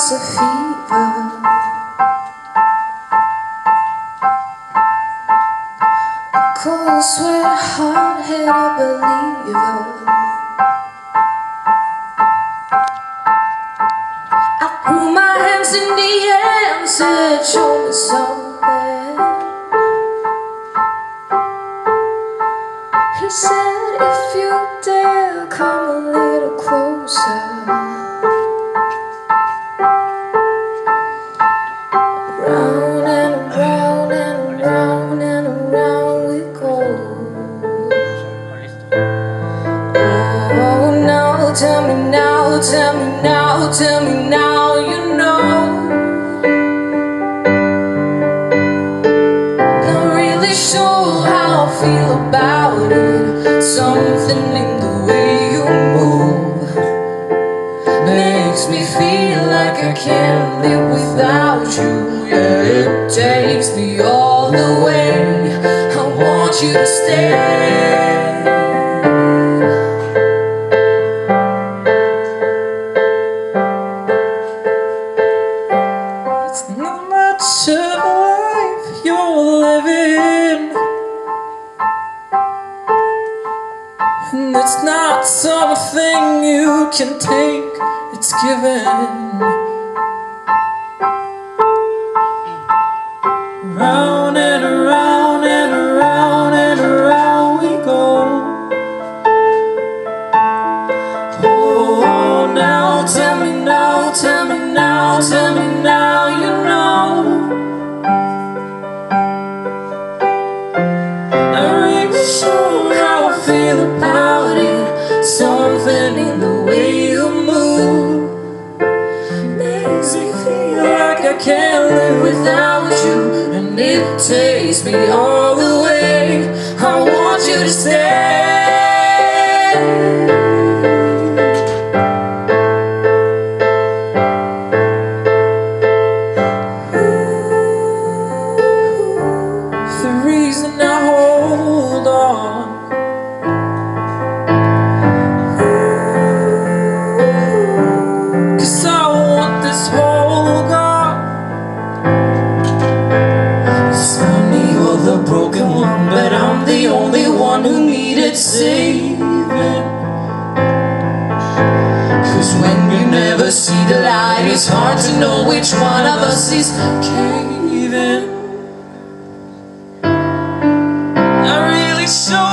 was a fever A Cold sweat, hard-headed believer I threw my hands in the air and said, show me if you dare, come a little closer. Round and around and around and around we go. Oh, now tell me now, tell me now, tell me now, you know. Not really sure how I feel about it Something in the way you move. Makes me feel like I can't live without you. Yeah, it takes me all the way. I want you to stay And it's not something you can take, it's given. Round and around and around and around we go. Oh, now tell me now, tell me now, tell me now, Something in the way you move. Makes me feel like I can't live without you And it takes me all let's Cause when you never see the light It's hard to know which one of us is caving. I really saw